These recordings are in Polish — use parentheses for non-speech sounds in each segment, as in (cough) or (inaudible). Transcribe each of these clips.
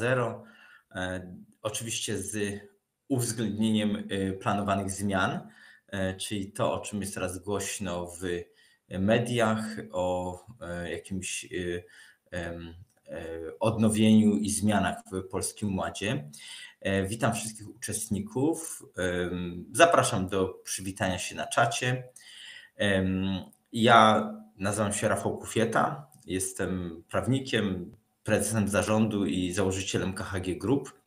2.0. Oczywiście z uwzględnieniem planowanych zmian, czyli to, o czym jest teraz głośno w mediach, o jakimś odnowieniu i zmianach w Polskim Ładzie. Witam wszystkich uczestników. Zapraszam do przywitania się na czacie. Ja nazywam się Rafał Kufieta, jestem prawnikiem, prezesem zarządu i założycielem KHG Group.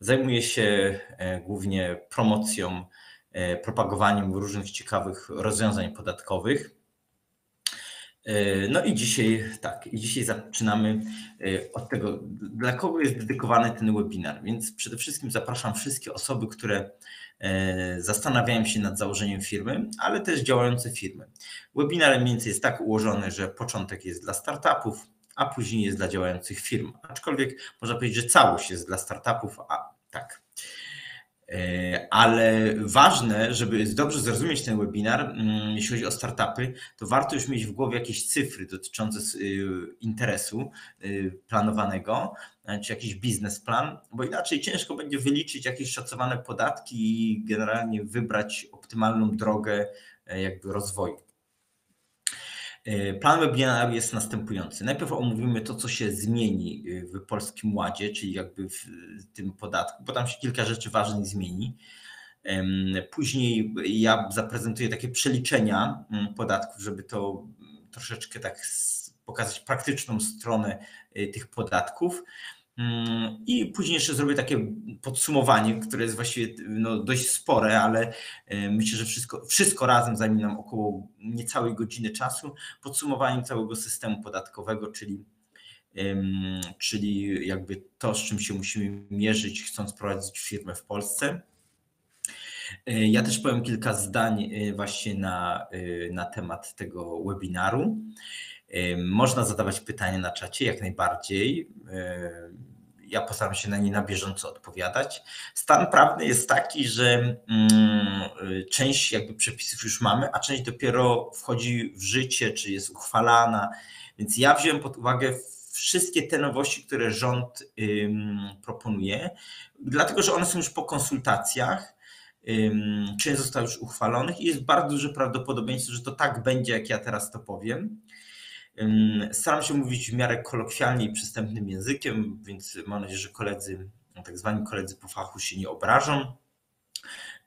Zajmuję się e, głównie promocją, e, propagowaniem różnych ciekawych rozwiązań podatkowych. E, no i dzisiaj tak, i dzisiaj zaczynamy od tego, dla kogo jest dedykowany ten webinar. Więc przede wszystkim zapraszam wszystkie osoby, które zastanawiają się nad założeniem firmy, ale też działające firmy. Webinar mniej więcej jest tak ułożony, że początek jest dla startupów, a później jest dla działających firm. Aczkolwiek można powiedzieć, że całość jest dla startupów, a tak. E, ale ważne, żeby dobrze zrozumieć ten webinar, mm, jeśli chodzi o startupy, to warto już mieć w głowie jakieś cyfry dotyczące y, interesu y, planowanego, e, czy jakiś biznesplan, bo inaczej ciężko będzie wyliczyć jakieś szacowane podatki i generalnie wybrać optymalną drogę e, jakby rozwoju. E, plan webinaru jest następujący. Najpierw omówimy to, co się zmieni e, w Polskim Ładzie, czyli jakby w tym podatku, bo tam się kilka rzeczy ważnych zmieni. Później ja zaprezentuję takie przeliczenia mm, podatków, żeby to troszeczkę tak pokazać praktyczną stronę e, tych podatków. I później jeszcze zrobię takie podsumowanie, które jest właściwie no, dość spore, ale e, myślę, że wszystko, wszystko razem zajmie nam około niecałej godziny czasu. Podsumowanie całego systemu podatkowego, czyli, czyli jakby to, z czym się musimy mierzyć, chcąc prowadzić firmę w Polsce. E, ja też powiem kilka zdań e, właśnie na, na temat tego webinaru. Można zadawać pytania na czacie, jak najbardziej ja postaram się na nie na bieżąco odpowiadać. Stan prawny jest taki, że mm, część jakby przepisów już mamy, a część dopiero wchodzi w życie, czy jest uchwalana. Więc ja wziąłem pod uwagę wszystkie te nowości, które rząd proponuje, dlatego że one są już po konsultacjach. Część została już uchwalonych i jest bardzo duże prawdopodobieństwo, że to tak będzie, jak ja teraz to powiem. Staram się mówić w miarę kolokwialnie i przystępnym językiem, więc mam nadzieję, że koledzy, tak zwani koledzy po fachu się nie obrażą.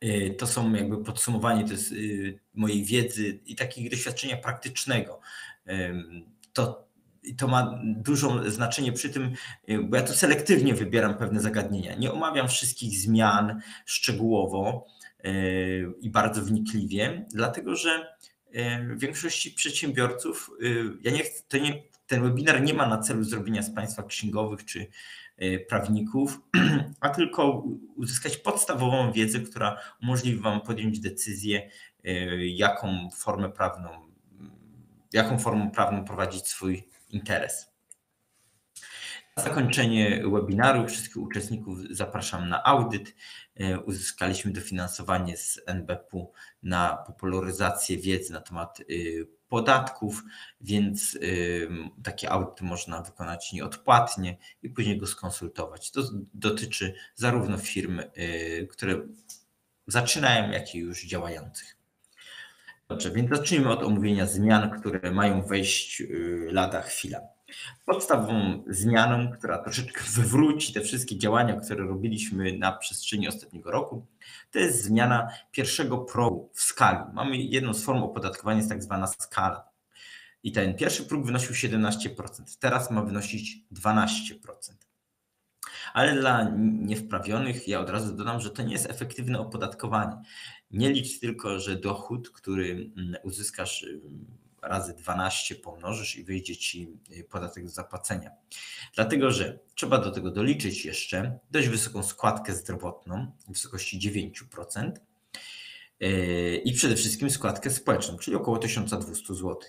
Y, to są jakby podsumowanie to jest y, mojej wiedzy i takiego doświadczenia praktycznego. To, to ma duże znaczenie przy tym, y, bo ja tu selektywnie wybieram pewne zagadnienia. Nie omawiam wszystkich zmian szczegółowo i bardzo wnikliwie, dlatego że większości przedsiębiorców, y, ja nie chcę, nie, ten webinar nie ma na celu zrobienia z Państwa księgowych czy y, prawników, (clears throat) a tylko uzyskać podstawową wiedzę, która umożliwi Wam podjąć decyzję, y, jaką formę prawną, jaką formą prawną prowadzić swój interes. Na zakończenie webinaru wszystkich uczestników zapraszam na audyt. E, uzyskaliśmy dofinansowanie z NBP na popularyzację wiedzy na temat y, podatków, więc y, takie audyt można wykonać nieodpłatnie i później go skonsultować. To dotyczy zarówno firm, y, które zaczynają, jak i już działających. Dobrze, więc zacznijmy od omówienia zmian, które mają wejść lada chwila. Podstawową zmianą, która troszeczkę (laughs) wywróci te wszystkie działania, które robiliśmy na przestrzeni ostatniego roku, to jest zmiana pierwszego progu w skali. Mamy jedną z form opodatkowania, jest tak zwana skala. I ten pierwszy próg wynosił 17%, teraz ma wynosić 12%. Ale dla niewprawionych ja od razu dodam, że to nie jest efektywne opodatkowanie. Nie licz tylko, że dochód, który mm, uzyskasz razy 12 pomnożysz i wyjdzie ci y, podatek do zapłacenia. Dlatego, że trzeba do tego doliczyć jeszcze dość wysoką składkę zdrowotną w wysokości 9% y, i przede wszystkim składkę społeczną, czyli około 1200 zł.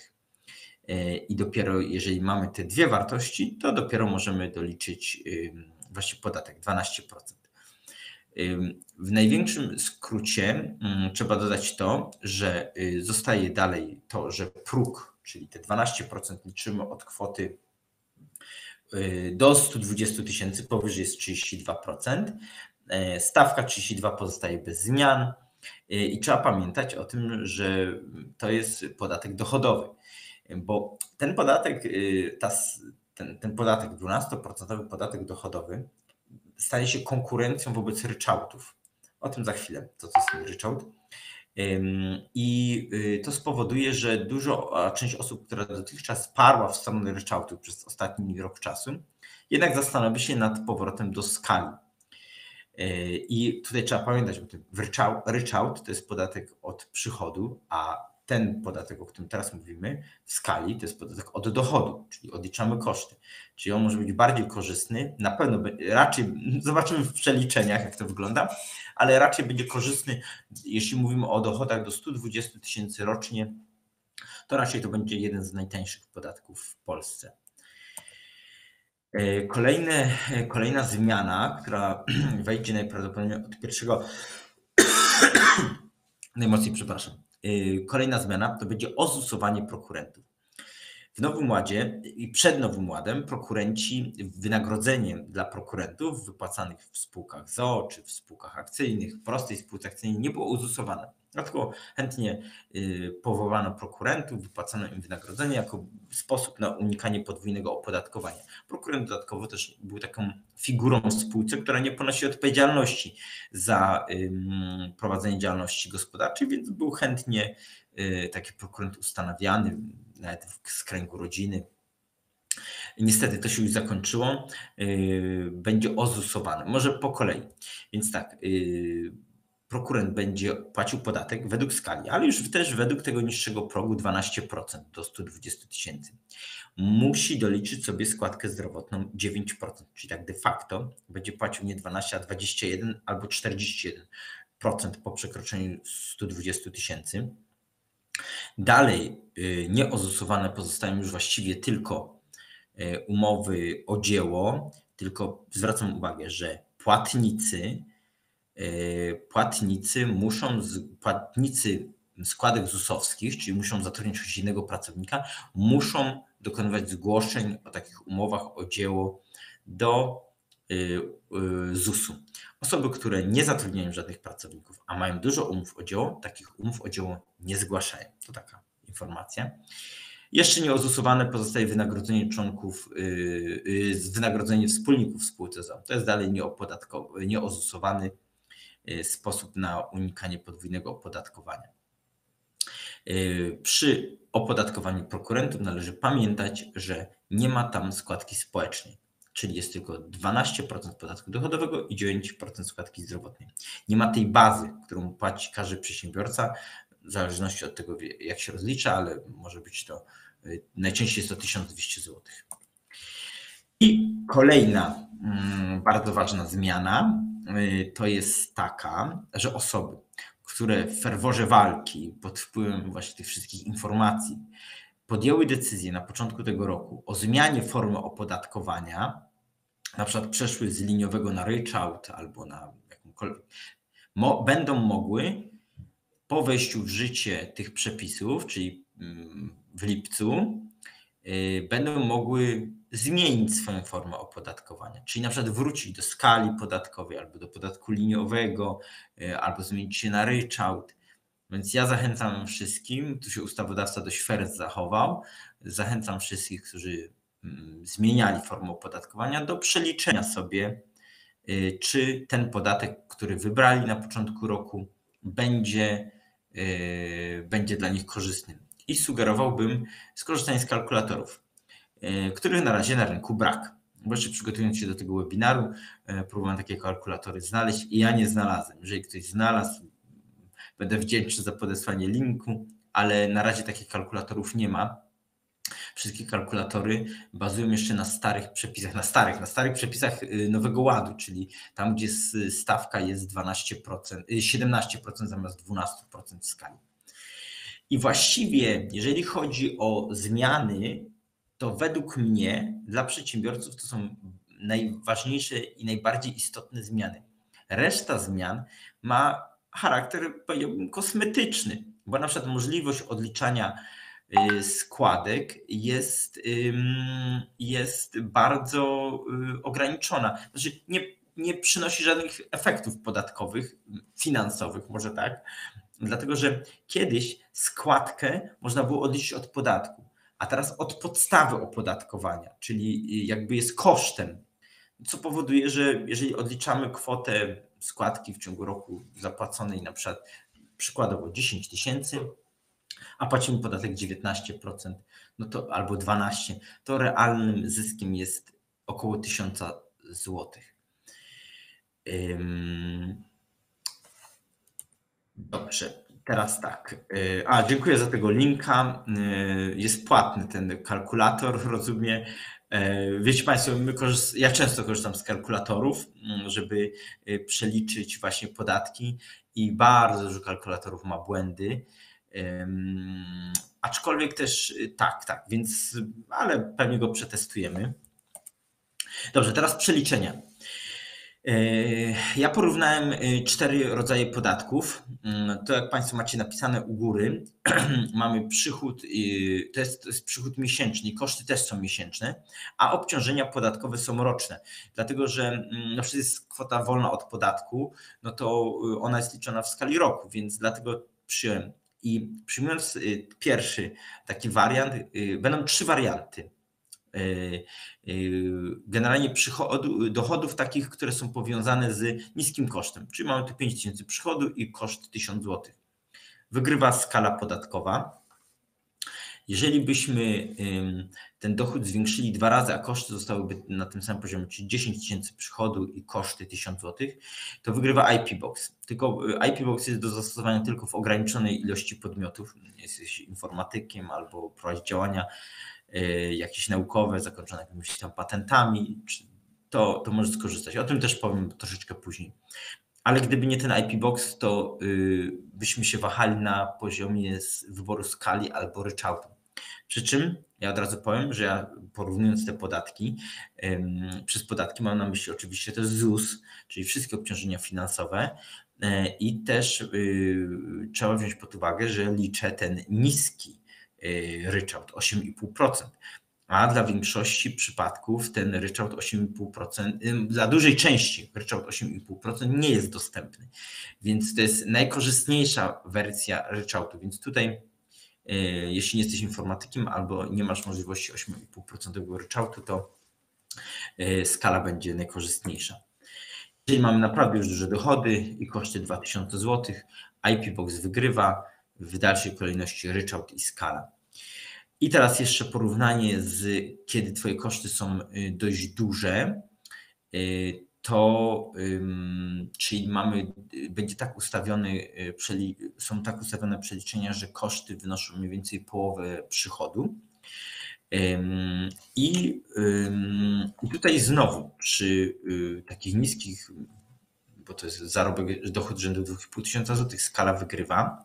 Y, I dopiero jeżeli mamy te dwie wartości, to dopiero możemy doliczyć właśnie podatek 12%. W największym skrócie trzeba dodać to, że y, zostaje dalej to, że próg, czyli te 12% liczymy od kwoty do 120 tysięcy, powyżej jest 32%. Stawka 32 pozostaje bez zmian. I trzeba pamiętać o tym, że to jest podatek dochodowy, bo ten podatek, ta, ten, ten podatek, 12% podatek dochodowy, staje się konkurencją wobec ryczałtów. O tym za chwilę, co to jest ryczałt. I y, to spowoduje, że dużo, a część osób, która dotychczas parła w stronę ryczałtu przez ostatni rok czasu, jednak zastanowi się nad powrotem do skali. Y, I tutaj trzeba pamiętać o tym. Ryczałt to jest podatek od przychodu, a ten podatek, o którym teraz mówimy, w skali to jest podatek od dochodu, czyli odliczamy koszty. Czyli on może być bardziej korzystny, na pewno raczej, (laughs) zobaczymy w przeliczeniach, jak to wygląda, ale raczej będzie korzystny, jeśli mówimy o dochodach do 120 tysięcy rocznie, to raczej to będzie jeden z najtańszych podatków w Polsce. E, kolejne, kolejna zmiana, która (clears throat) wejdzie najprawdopodobniej od pierwszego, (clears throat) najmocniej przepraszam, kolejna zmiana to będzie ozusowanie prokurentów. W Nowym Ładzie i przed Nowym Ładem prokurenci, wynagrodzenie dla prokurentów wypłacanych w spółkach ZO czy w spółkach akcyjnych, prostej spółce akcyjnej nie było uzusowane. Dlatego chętnie y, powołano prokurentów, wypłacano im wynagrodzenie jako sposób na unikanie podwójnego opodatkowania. Prokurent dodatkowo też był taką figurą w spółce, która nie ponosi odpowiedzialności za prowadzenie działalności gospodarczej, więc był chętnie y, taki prokurent ustanawiany, nawet z kręgu rodziny. Niestety to się już zakończyło. Y, będzie ozusowany. Może po kolei. Więc tak, prokurent będzie płacił podatek według skali, ale już też według tego niższego progu 12% do 120 tysięcy. Musi doliczyć sobie składkę zdrowotną 9%, czyli tak de facto będzie płacił nie 12, a 21 albo 41% po przekroczeniu 120 tysięcy. Dalej y, nieozusowane pozostają już właściwie tylko y, umowy o dzieło, tylko zwracam uwagę, że płatnicy płatnicy muszą, płatnicy składek ZUS-owskich, czyli muszą zatrudnić choć innego pracownika, muszą dokonywać zgłoszeń o takich umowach o dzieło do e, e, ZUS-u. Osoby, które nie zatrudniają żadnych pracowników, a mają dużo umów o dzieło, takich umów o dzieło nie zgłaszają. To taka informacja. Jeszcze nieozusowane pozostaje wynagrodzenie członków, wynagrodzenie wspólników spółce ZO. To jest dalej nieozusowany sposób na unikanie podwójnego opodatkowania. Y, przy opodatkowaniu prokurentów należy pamiętać, że nie ma tam składki społecznej, czyli jest tylko 12% podatku dochodowego i 9% składki zdrowotnej. Nie ma tej bazy, którą płaci każdy przedsiębiorca, w zależności od tego, jak się rozlicza, ale może być to y, najczęściej jest to 1200 zł. I kolejna mm, bardzo ważna zmiana Y, to jest taka, że osoby, które w ferworze walki pod wpływem właśnie tych wszystkich informacji podjęły decyzję na początku tego roku o zmianie formy opodatkowania, na przykład przeszły z liniowego na ryczałt albo na jakąkolwiek, mo, będą mogły po wejściu w życie tych przepisów, czyli mm, w lipcu, Y, będą mogły zmienić swoją formę opodatkowania, czyli na przykład wrócić do skali podatkowej albo do podatku liniowego, y, albo zmienić się na ryczałt. Więc ja zachęcam wszystkim, tu się ustawodawca dość fair zachował, zachęcam wszystkich, którzy mm, zmieniali formę opodatkowania, do przeliczenia sobie, y, czy ten podatek, który wybrali na początku roku, będzie, będzie dla nich korzystny. I sugerowałbym skorzystanie z kalkulatorów, e, których na razie na rynku brak. Bo jeszcze przygotowując się do tego webinaru, e, próbowałem takie kalkulatory znaleźć i ja nie znalazłem. Jeżeli ktoś znalazł, będę wdzięczny za podesłanie linku, ale na razie takich kalkulatorów nie ma. Wszystkie kalkulatory bazują jeszcze na starych przepisach, na starych, na starych przepisach y, Nowego Ładu, czyli tam, gdzie stawka jest 12%, 17% y, zamiast 12% w skali. I właściwie, jeżeli chodzi o zmiany, to według mnie dla przedsiębiorców to są najważniejsze i najbardziej istotne zmiany. Reszta zmian ma charakter, powiedziałbym, kosmetyczny, bo na przykład możliwość odliczania składek jest, jest bardzo ograniczona. Znaczy nie, nie przynosi żadnych efektów podatkowych, finansowych, może tak, dlatego że kiedyś składkę można było odliczyć od podatku, a teraz od podstawy opodatkowania, czyli jakby jest kosztem, co powoduje, że jeżeli odliczamy kwotę składki w ciągu roku zapłaconej na przykład przykładowo 10 tysięcy, a płacimy podatek 19%, no to albo 12, to realnym zyskiem jest około 1000 złotych. Dobrze, teraz tak. Y, a, dziękuję za tego linka. Y, jest płatny ten kalkulator, (laughs) rozumiem. Y, wiecie Państwo, my ja często korzystam z kalkulatorów, mm, żeby przeliczyć właśnie podatki i bardzo dużo kalkulatorów ma błędy. Aczkolwiek też tak, tak, więc, ale pewnie go przetestujemy. Dobrze, teraz przeliczenia. Ja porównałem y, cztery rodzaje podatków. Mm, to jak Państwo macie napisane u góry, (clears throat) mamy przychód, y, to jest, to jest przychód miesięczny, koszty też są miesięczne, a obciążenia podatkowe są roczne. Dlatego, że mm, na przykład jest kwota wolna od podatku, no to y, ona jest liczona w skali roku, więc dlatego przyjąłem. I przyjmując pierwszy taki wariant, będą trzy warianty. Y, y, generalnie dochodów takich, które są powiązane z niskim kosztem. Czyli mamy tu 5000 przychodu i koszt 1000 zł. Wygrywa skala podatkowa. Jeżeli byśmy ten dochód zwiększyli dwa razy, a koszty zostałyby na tym samym poziomie, czyli 10 tysięcy przychodu i koszty 1000 zł, to wygrywa IP Box. Tylko y, IP Box jest do zastosowania tylko w ograniczonej ilości podmiotów. Jesteś informatykiem albo prowadzi działania jakieś naukowe, zakończone jakimiś tam patentami, to, to możesz skorzystać. O tym też powiem troszeczkę później. Ale gdyby nie ten IP Box, to y, byśmy się wahali na poziomie wyboru skali albo ryczałtu. Przy czym ja od razu powiem, że ja porównując te podatki, przez podatki mam na myśli oczywiście to ZUS, czyli wszystkie obciążenia finansowe, e, i też y, trzeba wziąć pod uwagę, że liczę ten niski Y, ryczałt 8,5%. A dla większości przypadków ten ryczałt 8,5%, dla dużej części ryczałt 8,5% nie jest dostępny. Więc to jest najkorzystniejsza wersja ryczałtu. Więc tutaj, y, jeśli nie jesteś informatykiem albo nie masz możliwości 8,5% ryczałtu, to y, skala będzie najkorzystniejsza. Jeżeli mamy naprawdę już duże dochody i koszty 2000 zł, IP Box wygrywa, w dalszej kolejności ryczałt i skala. I teraz jeszcze porównanie z kiedy Twoje koszty są y, dość duże, y, to czyli mamy, będzie tak ustawiony, y, są tak ustawione przeliczenia, że koszty wynoszą mniej więcej połowę przychodu. I, tutaj znowu przy takich niskich, bo to jest zarobek, dochód rzędu 2,5 tysiąca złotych, skala wygrywa.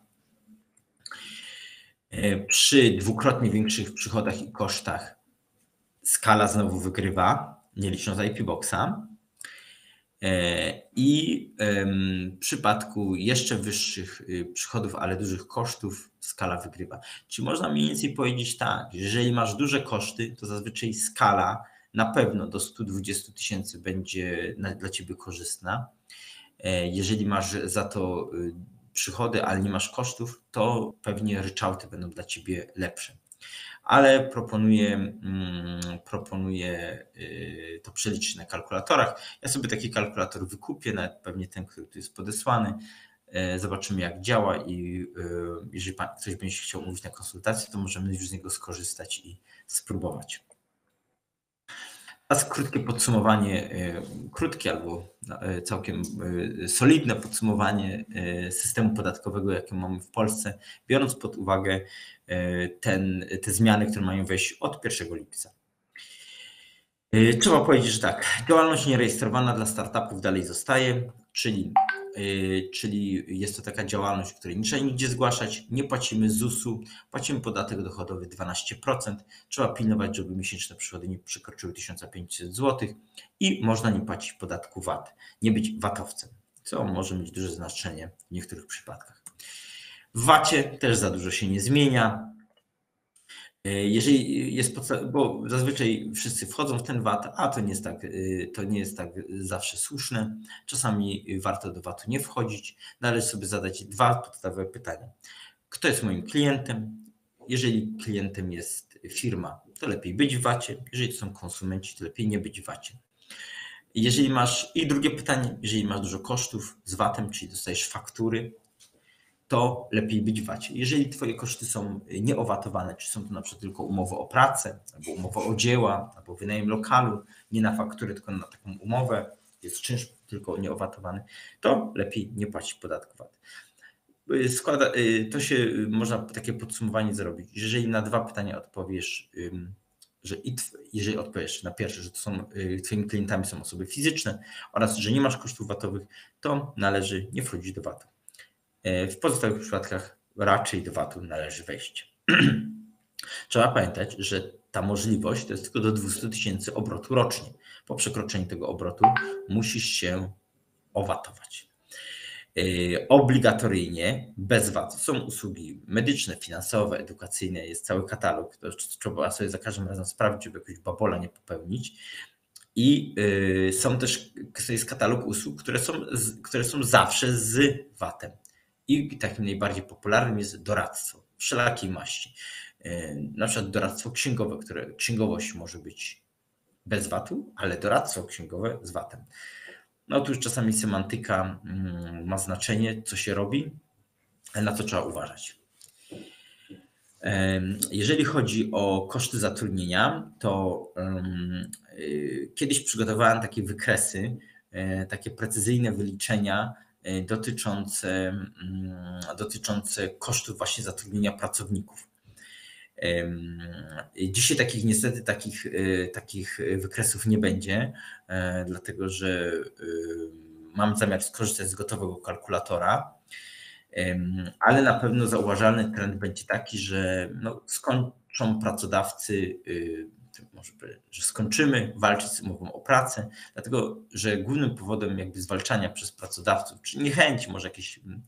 E, przy dwukrotnie większych przychodach i kosztach skala znowu wygrywa, nie licząc IP Boxa. E, I w przypadku jeszcze wyższych y, przychodów, ale dużych kosztów, skala wygrywa. Czyli można mniej więcej powiedzieć tak, jeżeli masz duże koszty, to zazwyczaj skala na pewno do 120 tysięcy będzie dla ciebie korzystna. E, jeżeli masz za to y, przychody, ale nie masz kosztów, to pewnie ryczałty będą dla ciebie lepsze. Ale proponuję, mm, proponuję y, to przeliczyć na kalkulatorach. Ja sobie taki kalkulator wykupię, nawet pewnie ten, który tu jest podesłany. E, zobaczymy, jak działa, i y, jeżeli ktoś będzie chciał mówić na konsultację, to możemy już z niego skorzystać i spróbować. Teraz krótkie podsumowanie, e, krótkie albo e, całkiem e, solidne podsumowanie systemu podatkowego, jakie mamy w Polsce, biorąc pod uwagę ten, te zmiany, które mają wejść od 1 lipca. Trzeba powiedzieć, że tak, działalność nierejestrowana dla startupów dalej zostaje, czyli czyli jest to taka działalność, której nie trzeba nigdzie zgłaszać, nie płacimy ZUS-u, płacimy podatek dochodowy 12%, trzeba pilnować, żeby miesięczne przychody nie przekroczyły 1500 zł i można nie płacić podatku VAT, nie być VAT-owcem, co może mieć duże znaczenie w niektórych przypadkach. W VAT-ie też za dużo się nie zmienia. Jeżeli jest bo zazwyczaj wszyscy wchodzą w ten VAT, a to nie jest tak, to nie jest tak zawsze słuszne. Czasami warto do VAT-u nie wchodzić. Należy sobie zadać dwa podstawowe pytania. Kto jest moim klientem? Jeżeli klientem jest firma, to lepiej być w VAT-ie. Jeżeli to są konsumenci, to lepiej nie być w VAT-ie. Jeżeli masz, i drugie pytanie, jeżeli masz dużo kosztów z VAT-em, czyli dostajesz faktury, to lepiej być w VAT-ie. Jeżeli Twoje koszty są nieowatowane, czy są to na przykład tylko umowy o pracę, albo umowa o dzieła, albo wynajem lokalu, nie na fakturę, tylko na taką umowę, jest czynsz tylko nieowatowany, to lepiej nie płacić podatku VAT. Składa, y, to się y, można takie podsumowanie zrobić. Jeżeli na dwa pytania odpowiesz, że jeżeli odpowiesz na pierwsze, że to są y, Twoimi klientami są osoby fizyczne oraz że nie masz kosztów VAT-owych, to należy nie wchodzić do VAT-u. E, w pozostałych przypadkach raczej do VAT-u należy wejść. (clears throat) Trzeba pamiętać, że ta możliwość to jest tylko do 200 tysięcy obrotu rocznie. Po przekroczeniu tego obrotu musisz się owatować. E, obligatoryjnie bez VAT są usługi medyczne, finansowe, edukacyjne, jest cały katalog. To trzeba sobie za każdym razem sprawdzić, żeby jakiegoś babola nie popełnić. I e, są też jest katalog usług, które są, które są zawsze z VAT-em. I takim najbardziej popularnym jest doradztwo wszelakiej maści. E, na przykład doradztwo księgowe, które księgowość może być bez VAT-u, ale doradztwo księgowe z VAT-em. No już czasami semantyka mm, ma znaczenie, co się robi, na co trzeba uważać. Jeżeli chodzi o koszty zatrudnienia, to y, kiedyś przygotowałem takie wykresy, e, takie precyzyjne wyliczenia E, dotyczące, mm, dotyczące kosztów właśnie zatrudnienia pracowników. Dzisiaj takich niestety takich, e, takich wykresów nie będzie, e, dlatego że mam zamiar skorzystać z gotowego kalkulatora, ale na pewno zauważalny trend będzie taki, że no, skończą pracodawcy może że skończymy walczyć z umową o pracę, dlatego że głównym powodem jakby zwalczania przez pracodawców, czy niechęci, może jakieś mm,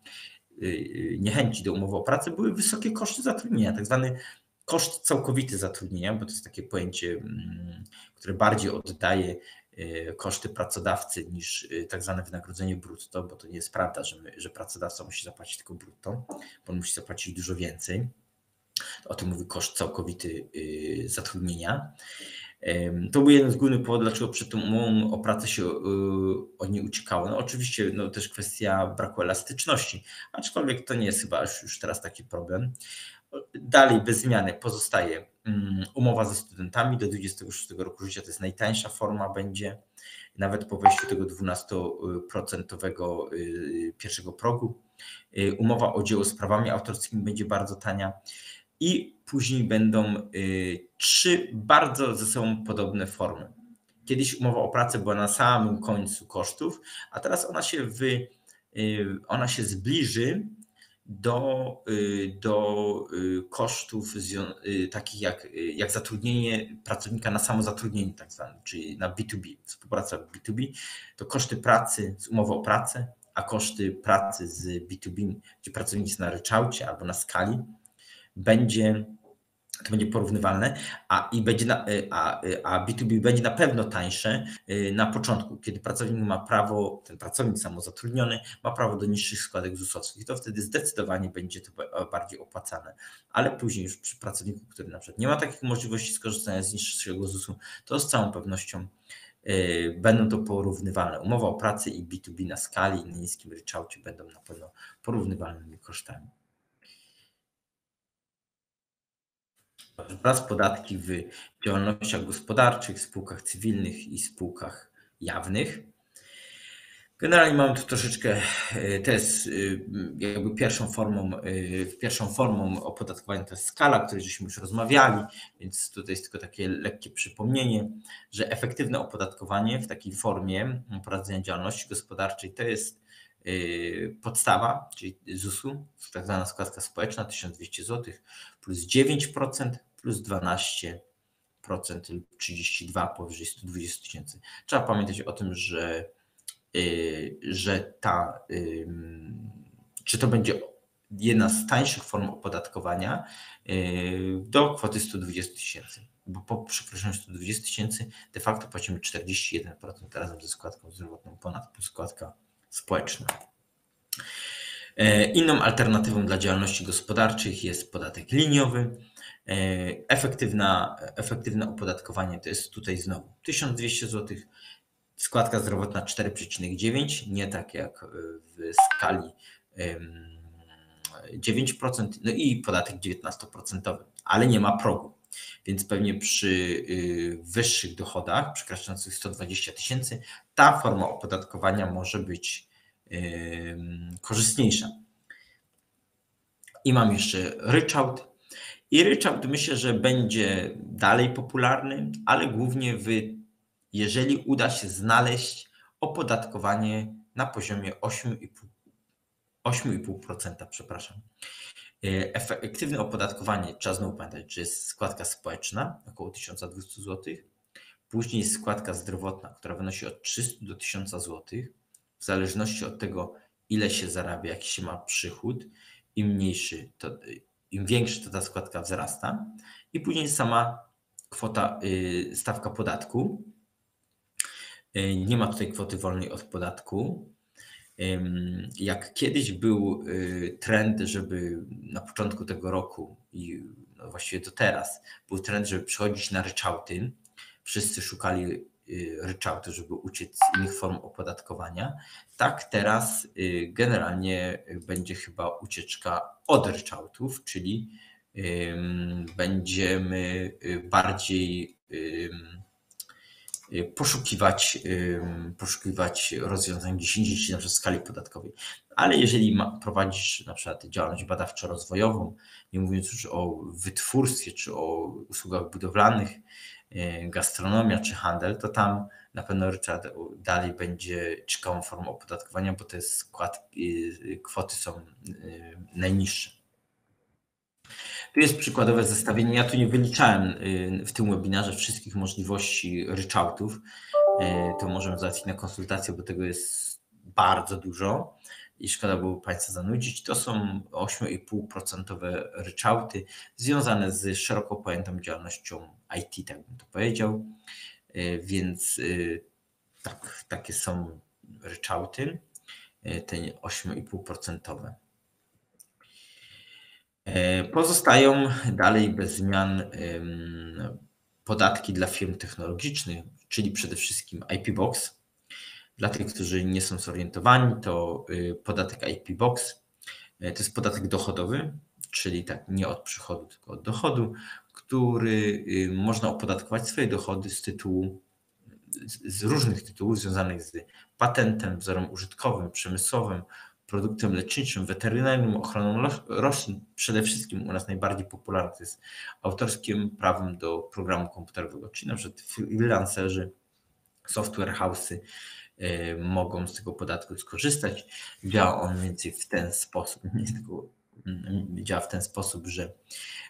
y, y, niechęci do umowy o pracę, były wysokie koszty zatrudnienia, tak zwany koszt całkowity zatrudnienia, bo to jest takie pojęcie, mm, które bardziej oddaje y, koszty pracodawcy niż tak zwane wynagrodzenie brutto, bo to nie jest prawda, że, my, że pracodawca musi zapłacić tylko brutto, bo on musi zapłacić dużo więcej. O tym mówi koszt całkowity y, zatrudnienia. To był jeden z głównych powodów, dlaczego przed tą umową o pracę się y, od niej uciekało. No oczywiście no, też kwestia braku elastyczności, aczkolwiek to nie jest chyba już, już teraz taki problem. Dalej bez zmiany pozostaje mm, umowa ze studentami do 26 roku życia, to jest najtańsza forma będzie, nawet po wejściu tego 12% y, pierwszego progu. Umowa o dzieło z prawami autorskimi będzie bardzo tania i później będą y, trzy bardzo ze sobą podobne formy. Kiedyś umowa o pracę była na samym końcu kosztów, a teraz ona się, wy, y, ona się zbliży do, y, do kosztów takich jak, jak zatrudnienie pracownika na samozatrudnienie, tak zwane, czyli na B2B, współpraca B2B, to koszty pracy z umowy o pracę, a koszty pracy z B2B, gdzie pracownik jest na ryczałcie albo na skali, będzie to będzie porównywalne, a, i będzie na, y, a, y, a B2B będzie na pewno tańsze y, na początku, kiedy pracownik ma prawo, ten pracownik samozatrudniony ma prawo do niższych składek ZUS-owskich, to wtedy zdecydowanie będzie to bardziej opłacane. Ale później już przy pracowniku, który na przykład nie ma takich możliwości skorzystania z niższego ZUS-u, to z całą pewnością będą to porównywalne. Umowa o pracy i B2B na skali i na niskim ryczałcie będą na pewno porównywalnymi kosztami. Oraz podatki w działalnościach gospodarczych, spółkach cywilnych i spółkach jawnych. Generalnie mamy tu troszeczkę, e, to jest e, jakby pierwszą formą, e, pierwszą formą opodatkowania to jest skala, o której żeśmy już rozmawiali, więc tutaj jest tylko takie lekkie przypomnienie, że efektywne opodatkowanie w takiej formie prowadzenia działalności gospodarczej to jest podstawa, czyli ZUS-u, tak zwana składka społeczna 1200 zł plus 9%, plus 12% lub 32 powyżej 120 tysięcy. Trzeba pamiętać o tym, że, yy, że ta, czy to będzie jedna z tańszych form opodatkowania do kwoty 120 tysięcy. Bo po przekroczeniu 120 tysięcy de facto płacimy 41% razem ze składką zdrowotną ponad składka społeczna. Inną alternatywą dla działalności gospodarczych jest podatek liniowy. Efektywna, efektywne opodatkowanie to jest tutaj znowu 1200 zł, składka zdrowotna 4,9, nie tak jak w skali 9%, no i podatek 19%, ale nie ma progu. Więc pewnie przy y, wyższych dochodach, przekraczających 120 tysięcy, ta forma opodatkowania może być korzystniejsza. I mam jeszcze ryczałt. I ryczałt myślę, że będzie dalej popularny, ale głównie w, jeżeli uda się znaleźć opodatkowanie na poziomie 8,5%, 8,5%, przepraszam. E, efektywne opodatkowanie, trzeba znowu pamiętać, że jest składka społeczna, około 1200 zł, później jest składka zdrowotna, która wynosi od 300 do 1000 zł, w zależności od tego, ile się zarabia, jaki się ma przychód, im mniejszy, to, im większy to ta składka wzrasta. I później sama kwota, y, stawka podatku. Y, nie ma tutaj kwoty wolnej od podatku. Jak kiedyś był y, trend, żeby na początku tego roku i no właściwie do teraz był trend, żeby przechodzić na ryczałty. Wszyscy szukali y, ryczałtu, żeby uciec z innych form opodatkowania. Tak teraz y, generalnie będzie chyba ucieczka od ryczałtów, czyli będziemy bardziej poszukiwać, y, poszukiwać rozwiązań gdzieś indziej, na przykład w skali podatkowej. Ale jeżeli ma, prowadzisz na przykład działalność badawczo-rozwojową, nie mówiąc już o wytwórstwie czy o usługach budowlanych, y, gastronomia czy handel, to tam na pewno Richard dalej będzie ciekawą formą opodatkowania, bo te składki, kwoty są najniższe. Tu jest przykładowe zestawienie. Ja tu nie wyliczałem y, w tym webinarze wszystkich możliwości ryczałtów. Y, to możemy załatwić na konsultację, bo tego jest bardzo dużo i szkoda byłoby Państwa zanudzić. To są 8,5% ryczałty związane z szeroko pojętą działalnością IT, tak bym to powiedział. Y, więc tak, takie są ryczałty, te 8,5%. E, pozostają dalej bez zmian podatki dla firm technologicznych, czyli przede wszystkim IP Box. Dla tych, którzy nie są zorientowani, to y, podatek IP Box e, to jest podatek dochodowy, czyli tak nie od przychodu, tylko od dochodu, który y, można opodatkować swoje dochody z tytułu, z różnych tytułów związanych z patentem, wzorem użytkowym, przemysłowym, produktem leczniczym, weterynaryjnym, ochroną roślin, przede wszystkim u nas najbardziej popularny to jest autorskim prawem do programu komputerowego, czyli na przykład freelancerzy, software house'y y, mogą z tego podatku skorzystać. Działa on więcej w ten sposób, nie tylko mm, działa w ten sposób, że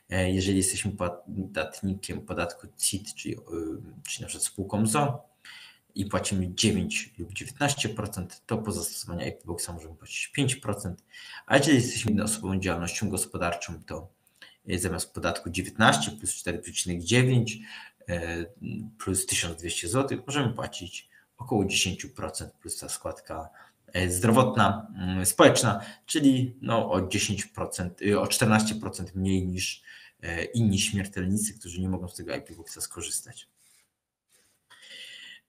e, jeżeli jesteśmy podatnikiem podatku CIT, czyli, y, czyli na przykład spółką ZO, i płacimy 9 lub 19%, to po zastosowaniu IPBoxa możemy płacić 5%, a jeżeli jesteśmy jednoosobową działalnością gospodarczą, to e, zamiast podatku 19 plus 4,9 e, plus 1200 zł możemy płacić około 10% plus ta składka e, zdrowotna, mm, społeczna, czyli no o 10%, o 14% mniej niż inni śmiertelnicy, którzy nie mogą z tego IPBoxa skorzystać.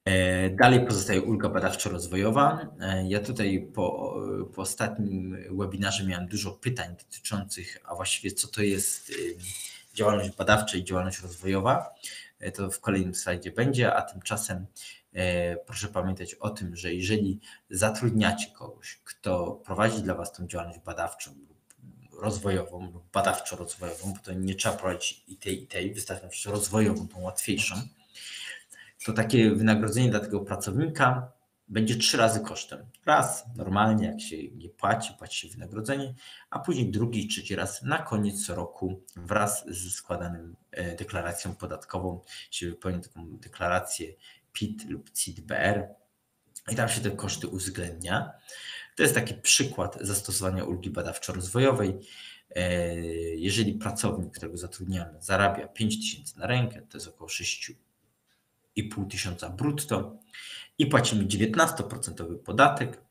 E, dalej pozostaje ulga badawczo-rozwojowa. E, ja tutaj po, po ostatnim webinarze miałem dużo pytań dotyczących, a właściwie co to jest y, działalność badawcza i działalność rozwojowa. E, to w kolejnym slajdzie będzie, a tymczasem proszę pamiętać o tym, że jeżeli zatrudniacie kogoś, kto prowadzi dla Was tą działalność badawczą rozwojową lub badawczo-rozwojową, bo to nie trzeba prowadzić i tej, i tej, wystarczy rozwojową, tą łatwiejszą, to takie wynagrodzenie dla tego pracownika będzie trzy razy kosztem. Raz normalnie, jak się je płaci, płaci się wynagrodzenie, a później drugi, trzeci raz na koniec roku wraz ze składanym e, deklaracją podatkową, się wypełni taką deklarację PIT lub CIT-BR i tam się te koszty uwzględnia. To jest taki przykład zastosowania ulgi badawczo-rozwojowej. E, jeżeli pracownik, którego zatrudniamy, zarabia 5 tysięcy na rękę, to jest około 6,5 tysiąca brutto i płacimy 19% podatek,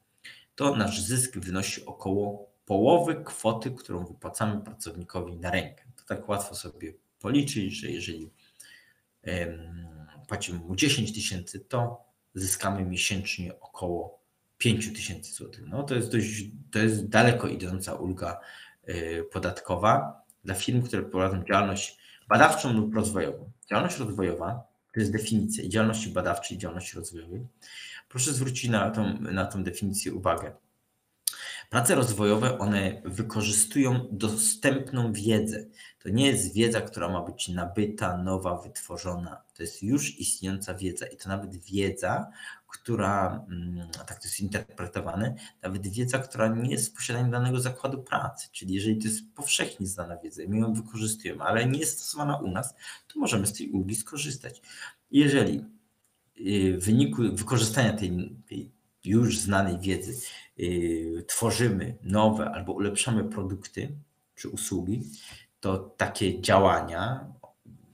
to nasz zysk wynosi około połowy kwoty, którą wypłacamy pracownikowi na rękę. To tak łatwo sobie policzyć, że jeżeli płacimy mu 10 tysięcy, to zyskamy miesięcznie około 5 tysięcy złotych. No to jest dość, to jest daleko idąca ulga e, podatkowa dla firm, które prowadzą działalność badawczą lub rozwojową. Działalność rozwojowa to jest definicja działalności badawczej i działalności rozwojowej. Proszę zwrócić na tą, na tą definicję uwagę. Prace rozwojowe, one wykorzystują dostępną wiedzę. To nie jest wiedza, która ma być nabyta, nowa, wytworzona. To jest już istniejąca wiedza i to nawet wiedza, która, mm, tak to jest interpretowane, nawet wiedza, która nie jest w posiadaniu danego zakładu pracy. Czyli jeżeli to jest powszechnie znana wiedza i my ją wykorzystujemy, ale nie jest stosowana u nas, to możemy z tej ulgi skorzystać. Jeżeli y, w wyniku wykorzystania tej, tej już znanej wiedzy yy, tworzymy nowe albo ulepszamy produkty czy usługi, to takie działania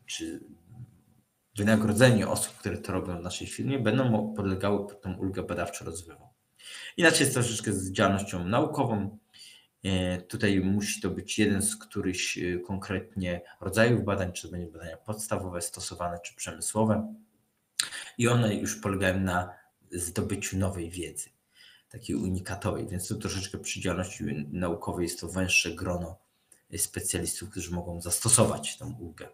czy wynagrodzenie osób, które to robią w naszej firmie, będą podlegały pod tą ulgę badawczo-rozwojową. Inaczej jest troszeczkę z działalnością naukową. Yy, tutaj musi to być jeden z którychś yy, konkretnie rodzajów badań, czy to będzie badania podstawowe, stosowane, czy przemysłowe. I one już polegają na zdobyciu nowej wiedzy, takiej unikatowej. Więc tu troszeczkę przy działalności naukowej jest to węższe grono specjalistów, którzy mogą zastosować tę ulgę.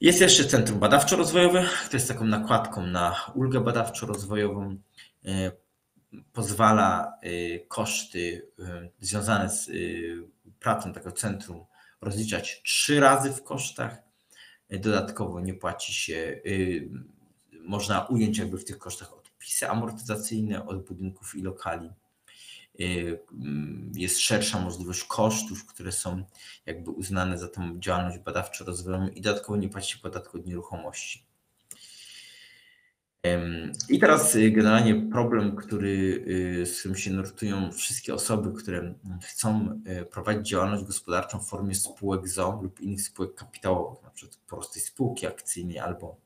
Jest jeszcze Centrum Badawczo-Rozwojowe, to jest taką nakładką na ulgę badawczo-rozwojową. E, pozwala e, koszty e, związane z pracą tego centrum rozliczać trzy razy w kosztach. Dodatkowo nie płaci się można ująć jakby w tych kosztach odpisy amortyzacyjne od budynków i lokali. Y, mm, jest szersza możliwość kosztów, które są jakby uznane za tą działalność badawczo-rozwojową i dodatkowo nie płaci podatku od nieruchomości. I teraz y, generalnie problem, który, y, z którym się nurtują wszystkie osoby, które chcą prowadzić działalność gospodarczą w formie spółek ZO lub innych spółek kapitałowych, na przykład prostej spółki akcyjnej albo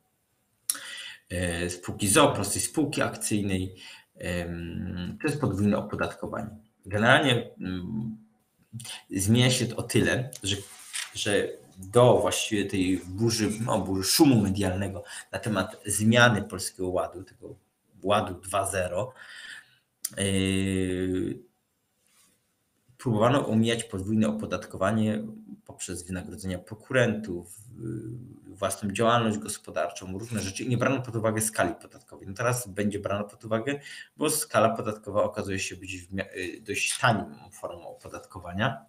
E, spółki ZO, prostej spółki akcyjnej. To jest podwójne opodatkowanie. Generalnie mm, zmienia się o tyle, że, że do właściwie tej burzy, no, burzy szumu medialnego na temat zmiany Polskiego Ładu, tego Ładu 2.0, yy, próbowano omijać podwójne opodatkowanie poprzez wynagrodzenia prokurentów, własną działalność gospodarczą, różne rzeczy i nie brano pod uwagę skali podatkowej. No teraz będzie brano pod uwagę, bo skala podatkowa okazuje się być y, dość tanim formą opodatkowania.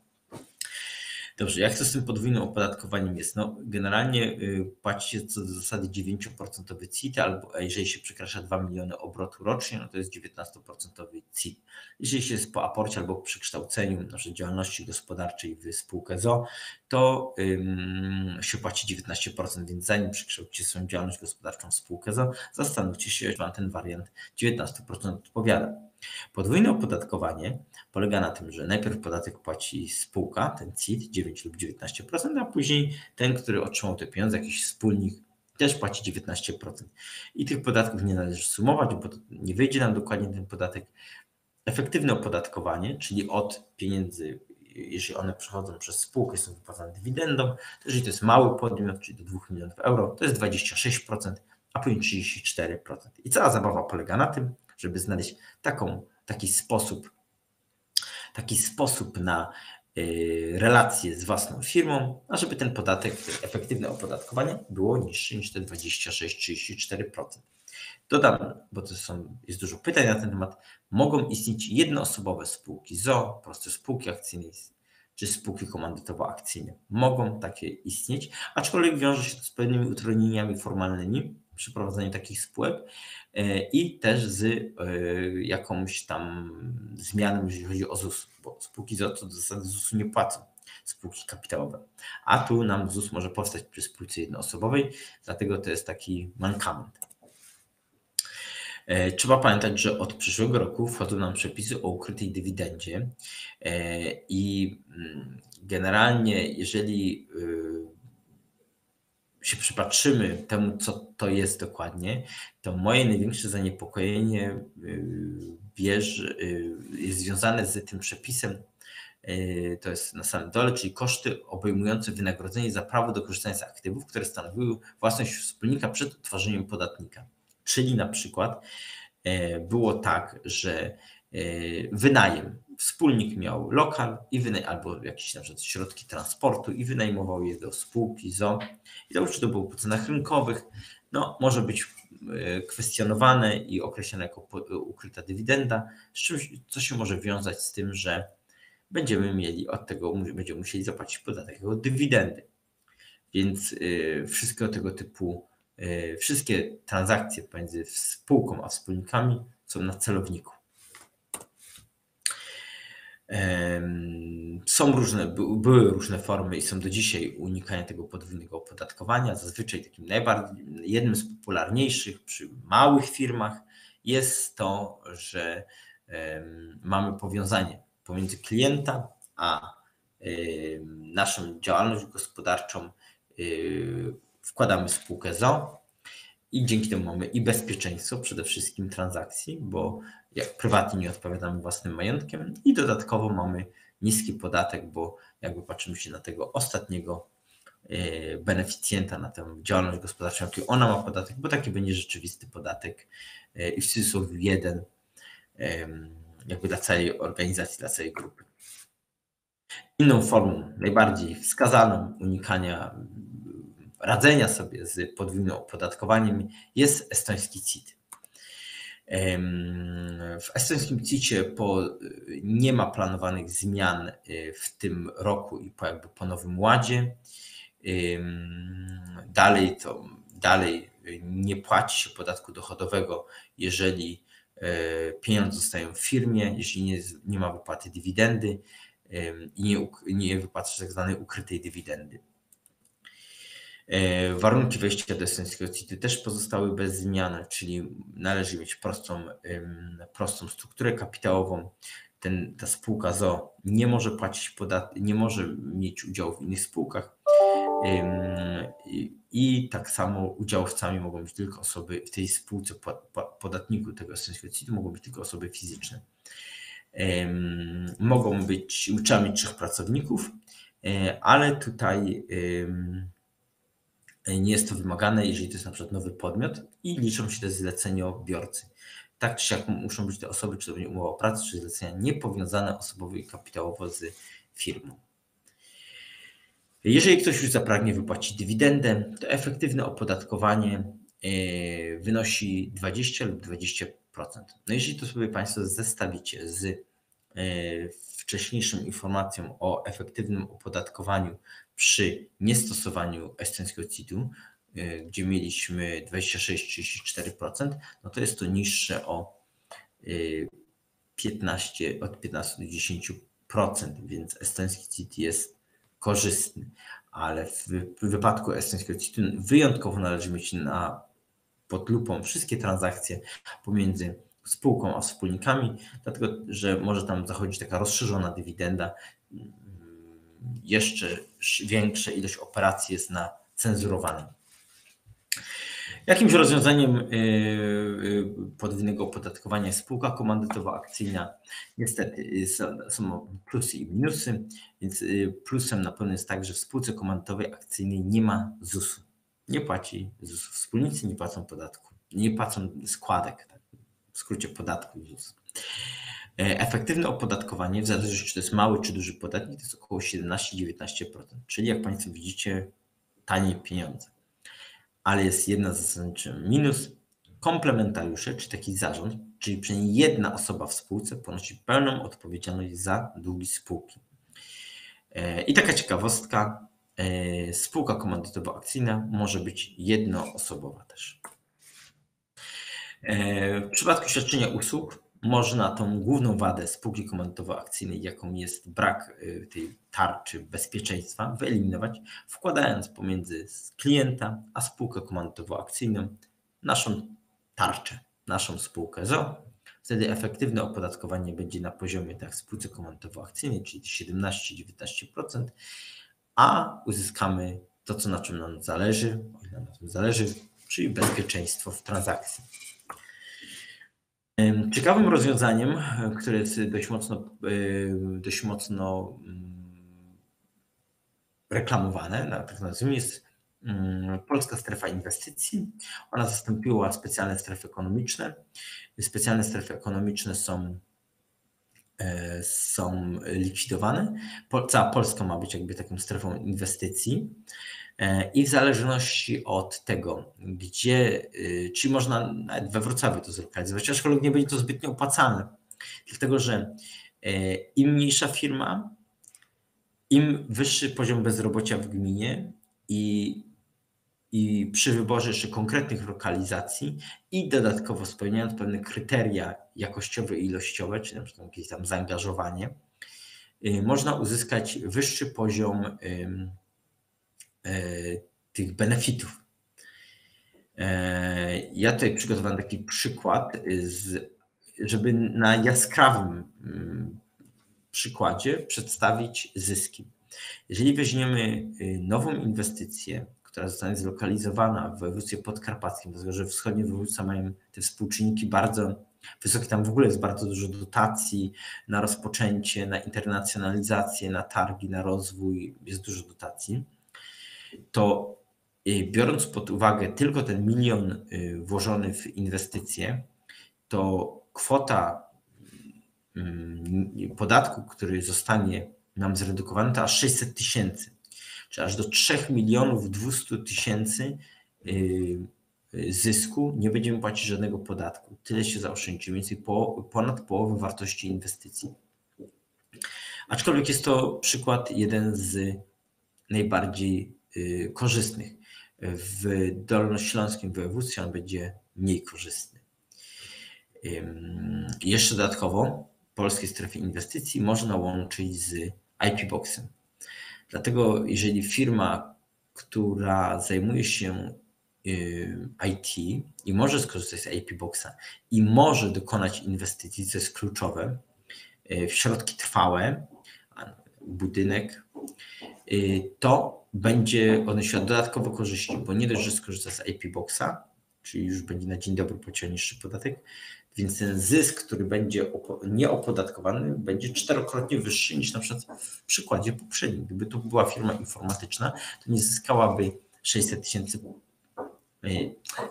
Dobrze, jak to z tym podwójnym opodatkowaniem jest? No, generalnie y, płacicie co do zasady 9% CIT, albo jeżeli się przekracza 2 miliony obrotu rocznie, no to jest 19% CIT. Jeżeli się jest po aporcie albo przekształceniu naszej działalności gospodarczej w spółkę ZO, to ym, się płaci 19%, więc zanim przekształcicie swoją działalność gospodarczą w spółkę ZO, zastanówcie się, czy Wam ten wariant 19% odpowiada. Podwójne opodatkowanie polega na tym, że najpierw podatek płaci spółka, ten CIT 9 lub 19%, a później ten, który otrzymał te pieniądze, jakiś wspólnik, też płaci 19%. I tych podatków nie należy sumować, bo nie wyjdzie nam dokładnie ten podatek. Efektywne opodatkowanie, czyli od pieniędzy, jeżeli one przechodzą przez spółkę, są wypłacane dywidendą, to jeżeli to jest mały podmiot, czyli do 2 milionów euro, to jest 26%, a później 34%. I cała zabawa polega na tym, żeby znaleźć taką, taki sposób, taki sposób na y, relacje z własną firmą, a żeby ten podatek, efektywne opodatkowanie było niższe niż te 26-34%. Dodam, bo to są, jest dużo pytań na ten temat, mogą istnieć jednoosobowe spółki ZO, proste spółki akcyjne czy spółki komandytowo-akcyjne. Mogą takie istnieć, aczkolwiek wiąże się to z pewnymi utrudnieniami formalnymi, przy prowadzeniu takich spółek e, i też z e, jakąś tam zmianą, jeżeli chodzi o ZUS, bo spółki ZO to zasady ZUS-u nie płacą, spółki kapitałowe. A tu nam ZUS może powstać przy spółce jednoosobowej, dlatego to jest taki mankament. E, trzeba pamiętać, że od przyszłego roku wchodzą nam przepisy o ukrytej dywidendzie i mm, generalnie, jeżeli się przypatrzymy temu, co to jest dokładnie, to moje największe zaniepokojenie bierze, jest związane z tym przepisem Yy, to jest na samym dole, czyli koszty obejmujące wynagrodzenie za prawo do korzystania z aktywów, które stanowiły własność wspólnika przed utworzeniem podatnika. Czyli na przykład yy, było tak, że yy, wynajem, wspólnik miał lokal i wynaj- albo jakieś na przykład środki transportu i wynajmował je do spółki ZO. I już to było po cenach rynkowych. No, może być kwestionowane i określane jako ukryta dywidenda, z czymś, co się może wiązać z tym, że będziemy mieli od tego, będziemy musieli zapłacić podatek jako dywidendy. Więc y, wszystkiego tego typu, wszystkie transakcje pomiędzy spółką a wspólnikami są na celowniku. Są różne, były różne formy i są do dzisiaj unikania tego podwójnego opodatkowania. Zazwyczaj takim najbardziej, jednym z popularniejszych przy małych firmach jest to, że mamy powiązanie pomiędzy klienta a naszą działalność gospodarczą wkładamy spółkę ZO i dzięki temu mamy i bezpieczeństwo przede wszystkim transakcji, bo jak prywatnie nie odpowiadamy własnym majątkiem i dodatkowo mamy niski podatek, bo jakby patrzymy się na tego ostatniego beneficjenta na tę działalność gospodarczą, jaki ona ma podatek, bo taki będzie rzeczywisty podatek i w cudzysłowie jeden jakby dla całej organizacji, dla całej grupy. Inną formą, najbardziej wskazaną unikania radzenia sobie z podwójnym opodatkowaniem jest estoński CIT. W estońskim CIT-ie po, nie ma planowanych zmian y, w tym roku i po, jakby po nowym ładzie. Dalej to dalej nie płaci się podatku dochodowego, jeżeli E, pieniądze zostają w firmie, jeśli nie, nie ma wypłaty dywidendy i nie, nie wypłaca tak zwanej ukrytej dywidendy. E, warunki wejścia do estońskiego CIT też pozostały bez zmian, czyli należy mieć prostą, prostą strukturę kapitałową. Ten, ta spółka ZO nie może płacić podatku, nie może mieć udziału w innych spółkach. I tak samo udziałowcami mogą być tylko osoby w tej spółce podatniku tego estońskiego CIT mogą być tylko osoby fizyczne. Mogą być, mieć trzech pracowników, e, ale tutaj nie jest to wymagane, jeżeli to jest na przykład nowy podmiot i liczą się te zleceniobiorcy. Tak czy siak muszą być te osoby, czy to będzie umowa o pracy, czy zlecenia niepowiązane osobowo i kapitałowo z firmą. Jeżeli ktoś już zapragnie wypłacić dywidendę, to efektywne opodatkowanie e, wynosi 20 lub 20%. No jeżeli to sobie Państwo zestawicie z e, wcześniejszą informacją o efektywnym opodatkowaniu przy niestosowaniu estońskiego CIT-u, e, gdzie mieliśmy 26-34%, no to jest to niższe o 15, od 15 do 10%, więc estoński CIT jest korzystny, ale w, wypadku estońskiego CIT wyjątkowo należy mieć na, pod lupą wszystkie transakcje pomiędzy spółką a wspólnikami, dlatego że może tam zachodzić taka rozszerzona dywidenda. Jeszcze większa ilość operacji jest na cenzurowanym. Jakimś rozwiązaniem y, y, podwójnego opodatkowania jest spółka komandytowo-akcyjna. Niestety y, są plusy i minusy, więc plusem na pewno jest tak, że w spółce komandytowej akcyjnej nie ma ZUS-u. Nie płaci ZUS. Wspólnicy nie płacą podatku, nie płacą składek, w skrócie podatku ZUS. E, efektywne opodatkowanie, w zależności czy to jest mały czy duży podatnik, to jest około 17-19%, czyli jak Państwo widzicie, tanie pieniądze ale jest jedna zasadnicza minus. Komplementariusze, czy taki zarząd, czyli przynajmniej jedna osoba w spółce ponosi pełną odpowiedzialność za długi spółki. E, I taka ciekawostka, e, spółka komandytowo-akcyjna może być jednoosobowa też. E, w przypadku świadczenia usług można tą główną wadę spółki komandytowo-akcyjnej, jaką jest brak y, tej tarczy bezpieczeństwa, wyeliminować, wkładając pomiędzy klienta a spółkę komandytowo-akcyjną naszą tarczę, naszą spółkę ZO, wtedy efektywne opodatkowanie będzie na poziomie tak spółce komandowo-akcyjnej, czyli 17-19%, a uzyskamy to, co na czym nam zależy, o ile na tym zależy, czyli bezpieczeństwo w transakcji. Ciekawym rozwiązaniem, które jest dość mocno, dość mocno mm, reklamowane, tak nazwijmy, jest mm, Polska Strefa Inwestycji. Ona zastąpiła specjalne strefy ekonomiczne. Specjalne strefy ekonomiczne są, e, są likwidowane. Cała Polska ma być jakby taką strefą inwestycji. E, I w zależności od tego, gdzie, y, czyli można nawet we Wrocławiu to zlokalizować, aczkolwiek nie będzie to zbytnio opłacalne, dlatego że e, im mniejsza firma, im wyższy poziom bezrobocia w gminie i, i przy wyborze jeszcze konkretnych lokalizacji i dodatkowo spełniając pewne kryteria jakościowe i ilościowe, czy na przykład jakieś tam zaangażowanie, y, można uzyskać wyższy poziom tych benefitów. E, ja tutaj przygotowałem taki przykład, z, żeby na jaskrawym mm, przykładzie przedstawić zyski. Jeżeli weźmiemy y, nową inwestycję, która zostanie zlokalizowana w województwie podkarpackim, dlatego że wschodnie województwa mają te współczynniki bardzo wysokie, tam w ogóle jest bardzo dużo dotacji na rozpoczęcie, na internacjonalizację, na targi, na rozwój, jest dużo dotacji to y, biorąc pod uwagę tylko ten milion y, włożony w inwestycje, to kwota mm, podatku, który zostanie nam zredukowany, to aż 600 tysięcy, czy aż do 3 milionów 200 tysięcy y, zysku nie będziemy płacić żadnego podatku. Tyle się zaoszczędzi, mniej więcej po, ponad połowę wartości inwestycji. Aczkolwiek jest to przykład jeden z najbardziej Y, korzystnych. W Dolnośląskim województwie on będzie mniej korzystny. Jeszcze dodatkowo polskie strefy inwestycji można łączyć z IP Boxem. Dlatego jeżeli firma, która zajmuje się y, IT i może skorzystać z IP Boxa i może dokonać inwestycji, co jest kluczowe, y, w środki trwałe, budynek, to będzie odnosiła dodatkowe korzyści, bo nie dość, że skorzysta z IP Boxa, czyli już będzie na dzień dobry płacił niższy podatek, więc ten zysk, który będzie nieopodatkowany, będzie czterokrotnie wyższy niż na przykład w przykładzie poprzednim. Gdyby to była firma informatyczna, to nie zyskałaby 600 tysięcy e,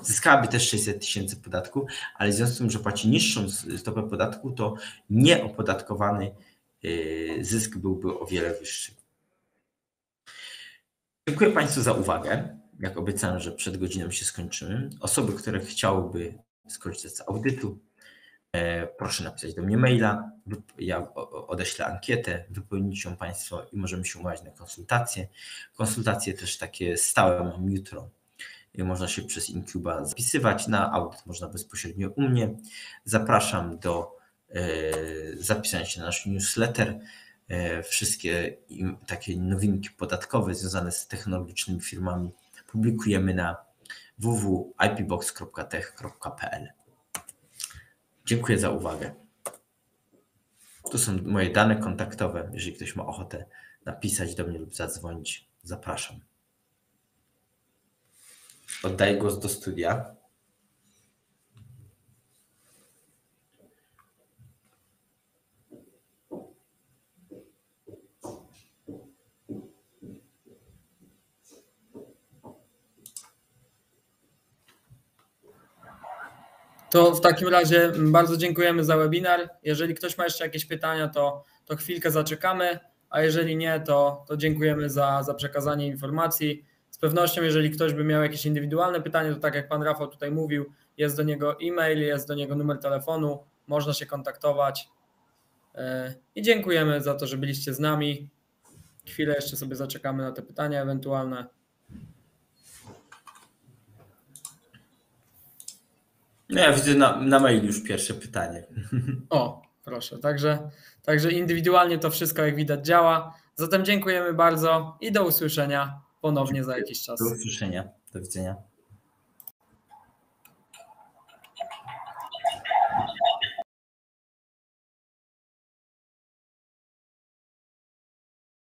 zyskałaby też 600 tysięcy podatku, ale w związku z tym, że płaci niższą stopę podatku, to nieopodatkowany e, zysk byłby o wiele wyższy. Dziękuję Państwu za uwagę. Jak obiecałem, że przed godziną się skończymy. Osoby, które chciałyby skorzystać z audytu, e, proszę napisać do mnie maila. Ja odeślę ankietę, wypełnić ją Państwo i możemy się umawiać na konsultacje. Konsultacje też takie stałe mam jutro. Można się przez Incuba zapisywać na audyt, można bezpośrednio u mnie. Zapraszam do e, zapisania się na nasz newsletter. E, wszystkie takie nowinki podatkowe związane z technologicznymi firmami publikujemy na www.ipbox.tech.pl. Dziękuję za uwagę. Tu są moje dane kontaktowe. Jeżeli ktoś ma ochotę napisać do mnie lub zadzwonić, zapraszam. Oddaję głos do studia. To w takim razie bardzo dziękujemy za webinar. Jeżeli ktoś ma jeszcze jakieś pytania, to, to chwilkę zaczekamy, a jeżeli nie, to, to dziękujemy za, za przekazanie informacji. Z pewnością, jeżeli ktoś by miał jakieś indywidualne pytanie, to tak jak pan Rafał tutaj mówił, jest do niego e-mail, jest do niego numer telefonu, można się kontaktować. E, I dziękujemy za to, że byliście z nami. Chwilę jeszcze sobie zaczekamy na te pytania ewentualne. Ja widzę na, na mail już pierwsze pytanie. O, proszę. Także, także indywidualnie to wszystko, jak widać, działa. Zatem dziękujemy bardzo i do usłyszenia ponownie za jakiś czas. Do usłyszenia. Do widzenia.